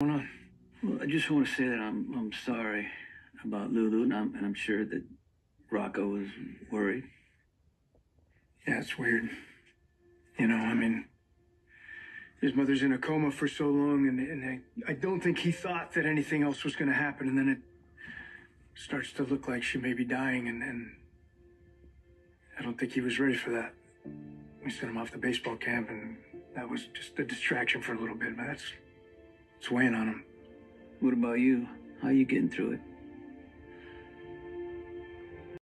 Well, I just want to say that I'm I'm sorry about Lulu, and I'm, and I'm sure that Rocco was worried. Yeah, it's weird. You know, I mean, his mother's in a coma for so long, and, and I, I don't think he thought that anything else was going to happen, and then it starts to look like she may be dying, and, and I don't think he was ready for that. We sent him off to baseball camp, and that was just a distraction for a little bit, but that's it's weighing on him. What about you? How you getting through it?